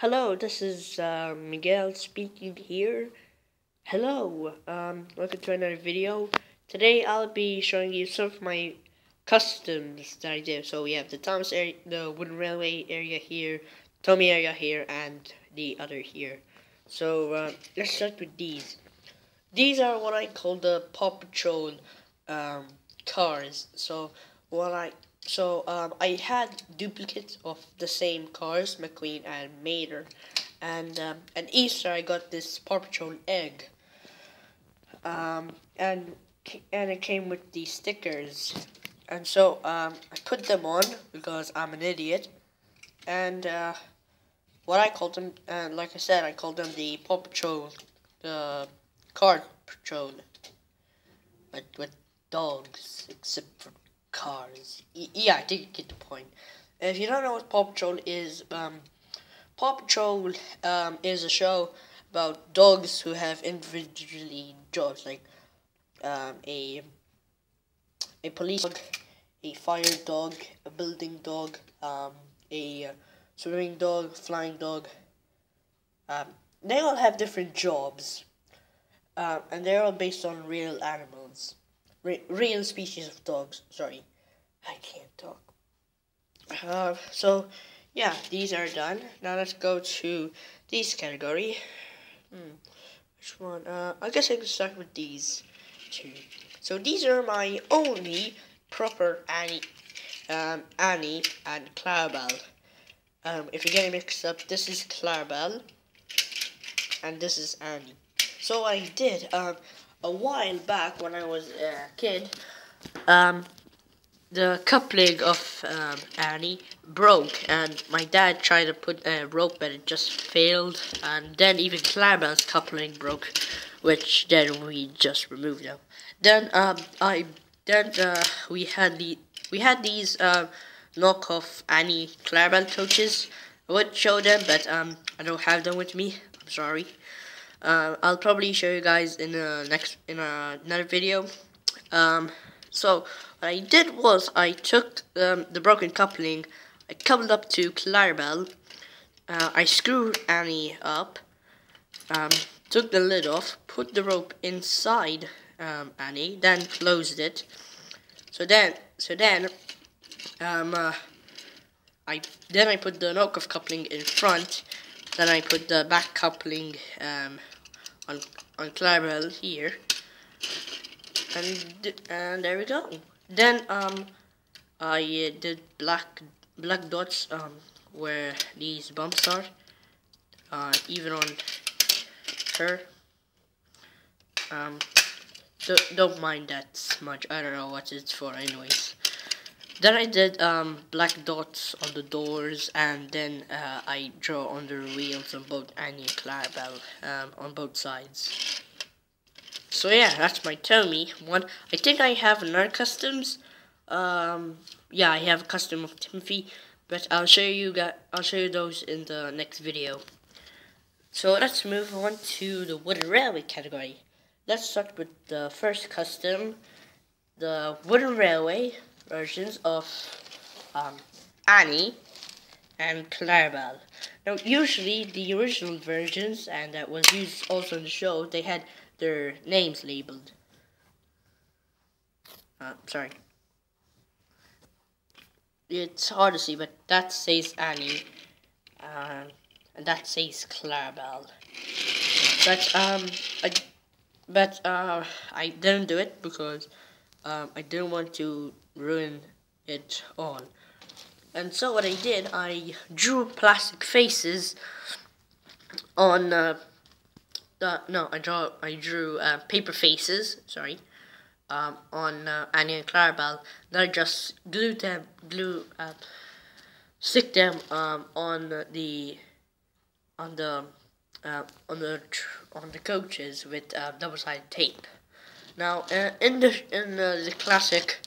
Hello, this is uh, Miguel speaking here. Hello, um, welcome to another video. Today I'll be showing you some of my customs that I did. So we have the Thomas area, the wooden railway area here, TOMY area here, and the other here. So uh, let's start with these. These are what I call the Paw Patrol um, cars. So what I so um, I had duplicates of the same cars, McQueen and Mater, and um, and Easter I got this Paw Patrol egg. Um, and and it came with these stickers, and so um, I put them on because I'm an idiot, and uh, what I called them, and like I said, I called them the Paw Patrol, the Car Patrol, but with dogs except for cars. Yeah, I did get the point. If you don't know what Paw Patrol is, um, Paw Patrol um, is a show about dogs who have individually jobs, like um, a a police dog, a fire dog, a building dog, um, a swimming dog, flying dog. Um, they all have different jobs, um, and they're all based on real animals re real species of dogs. Sorry, I can't talk. Uh, so, yeah, these are done. Now let's go to these category. Hmm, which one? Uh, I guess I can start with these two. So these are my only proper Annie, um, Annie and Clarabelle. Um, if you're getting mixed up, this is Clarabelle, and this is Annie. So I did, um, a while back when I was a kid, um, the coupling of um, Annie broke, and my dad tried to put a rope, but it just failed. And then even Clarabelle's coupling broke, which then we just removed them. Then um, I then uh, we had the we had these uh, knockoff Annie Clarabelle coaches. I would show them, but um, I don't have them with me. I'm sorry. Uh, I'll probably show you guys in the next in another video. Um, so what I did was I took um, the broken coupling, I coupled up to Clarabelle, uh, I screwed Annie up, um, took the lid off, put the rope inside um, Annie, then closed it. So then, so then, um, uh, I then I put the knockoff coupling in front, then I put the back coupling um, on on Clarabelle here, and and there we go. Then um, I uh, did black black dots um where these bumps are, uh, even on her. Um, don't, don't mind that much. I don't know what it's for, anyways. Then I did um, black dots on the doors, and then uh, I draw on the wheels on both Annie and Clarabelle um, on both sides. So yeah, that's my TOMY one. I think I have another customs. Um, yeah, I have a custom of Timothy, but I'll show you guys. I'll show you those in the next video. So let's move on to the wooden railway category. Let's start with the first custom, the wooden railway versions of um, Annie and Clarabelle. Now, usually the original versions, and that was used also in the show, they had their names labeled. Uh, sorry. It's hard to see, but that says Annie, um, and that says Clarabelle. But um, I, but uh, I didn't do it because um, I didn't want to ruin it all. And so what I did, I drew plastic faces on uh, the no, I draw I drew uh, paper faces. Sorry, um, on uh, Annie and Clarabelle. Then I just glued them, glue, uh, stick them um, on the on the uh, on the on the coaches with double-sided tape. Now, uh, in the in the classic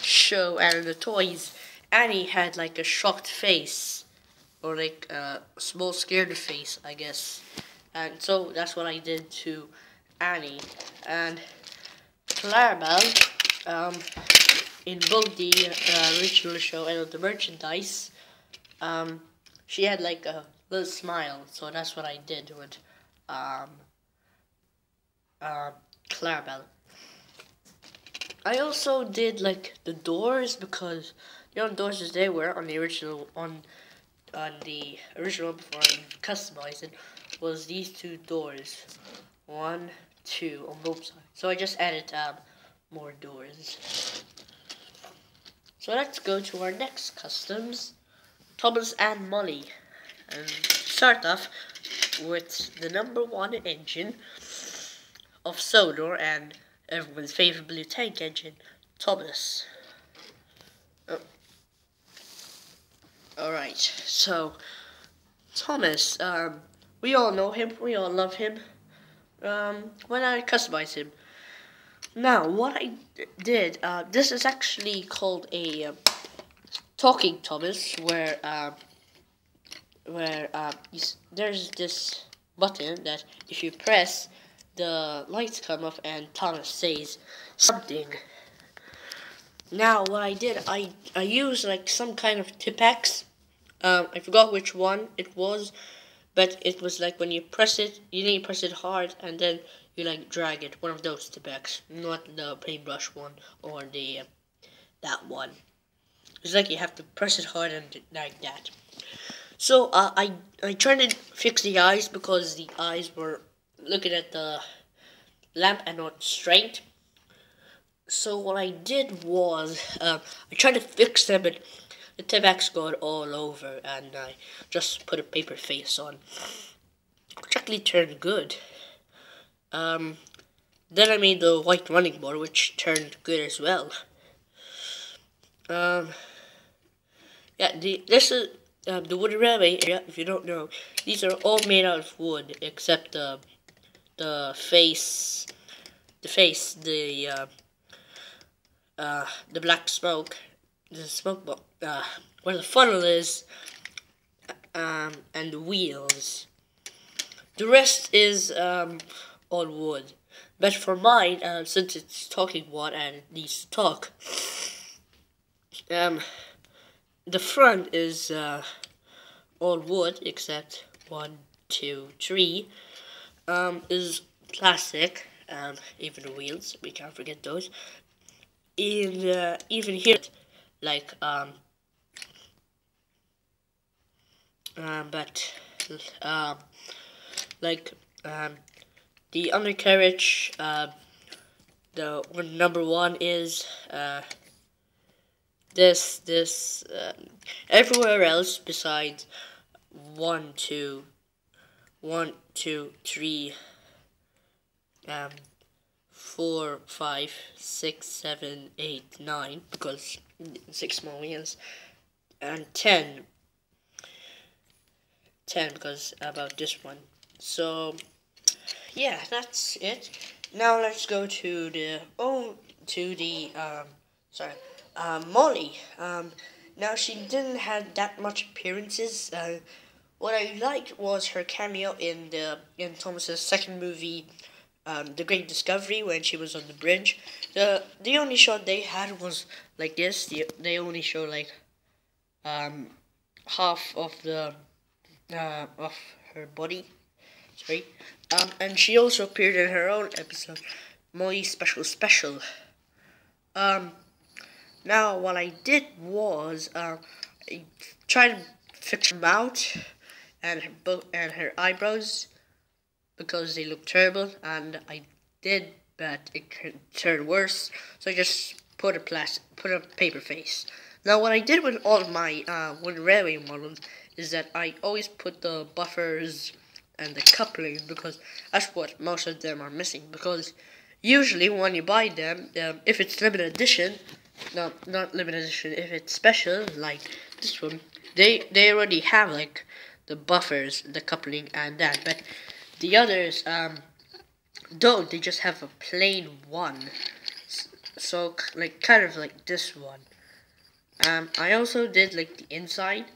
show and the toys, Annie had like a shocked face, or like a small scared face, I guess. And so that's what I did to Annie. And Clarabelle, um, in both the uh, original show and the merchandise, um, she had like a little smile. So that's what I did with um, uh, Clarabelle. I also did like the doors because the doors as they were on the original on on the original before I customized it was these two doors. One, two on both sides. So I just added um, more doors. So let's go to our next customs, Thomas and Molly. And start off with the number one engine of Sodor and everyone's favorite blue tank engine, Thomas. Oh. Alright, so Thomas, um, we all know him, we all love him. Um, when I customize him, now, what I did, uh, this is actually called a uh, talking Thomas, where uh, where uh, there's this button that if you press, the lights come up and Thomas says something. Now, what I did, I I used like some kind of Tipp-Ex. Um, I forgot which one it was, but it was like when you press it, you need to press it hard, and then you like drag it. One of those Tipp-Ex, not the paintbrush one or the uh, that one. It's like you have to press it hard and like that. So uh, I I tried to fix the eyes because the eyes were looking at the lamp and not straight. So what I did was uh, I tried to fix them, but the Tipp-Ex got all over, and I just put a paper face on, which actually turned good. Um, then I made the white running board, which turned good as well. Um, yeah, the, this is um, the wooden railway area. If you don't know, these are all made out of wood except the the face, the face, the uh, uh, the black smoke, the smoke uh, where the funnel is, um, and the wheels. The rest is um, on wood. But for mine, uh, since it's talking wood and it needs to talk, um, the front is uh, all wood except one, two, three, um, is plastic, and even the wheels, we can't forget those. In, uh, even here, like, um, uh, but, um, like, um, the undercarriage, uh, the one, number one is uh, this, this, uh, everywhere else besides one, two, one, two, three, um, four, five, six, seven, eight, nine, because six more wheels, and ten, ten because about this one. So yeah, that's it. Now let's go to the oh to the um sorry um, Molly. Um, now she didn't have that much appearances. Uh, what I liked was her cameo in the in Thomas's second movie, um, The Great Discovery, when she was on the bridge. the The only shot they had was like this. The, they only show like um half of the uh, of her body Sorry. Um, and she also appeared in her own episode, Molly Special Special. Um, now, what I did was, uh, I tried to fix them mouth and her, bo- and her eyebrows because they look terrible, and I did, but it turned worse, so I just put a plastic, put a paper face. Now, what I did with all my uh, wooden railway models is that I always put the buffers and the couplings because that's what most of them are missing because usually when you buy them um, if it's limited edition no not limited edition if it's special like this one they they already have like the buffers the coupling and that. But the others um don't. They just have a plain one. So like kind of like this one. Um I also did like the inside.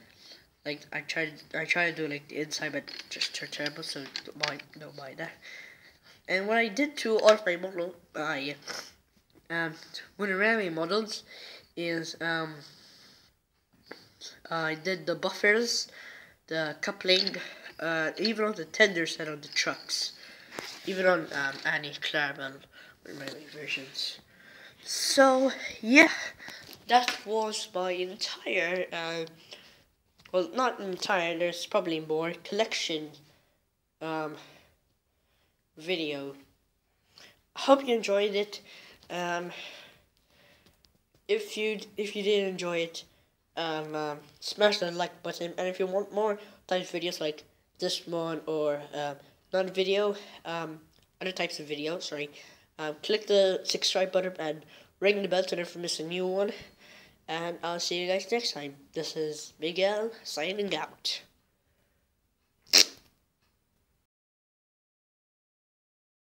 Like I tried I tried to do like the inside but just turned terrible so don't mind don't mind that. And what I did to all my model I um the Rami models is um I did the buffers the coupling, uh, even on the tender set on the trucks, even on um, Annie Clarabelle versions. So yeah, that was my entire, uh, well, not entire. There's probably more collection um, video. I hope you enjoyed it. Um, if you if you did enjoy it, um, um, smash the like button. And if you want more types of videos like this one or um, not video, um, other types of videos, sorry, um, click the subscribe button and ring the bell to never miss a new one. And I'll see you guys next time. This is Miguel signing out.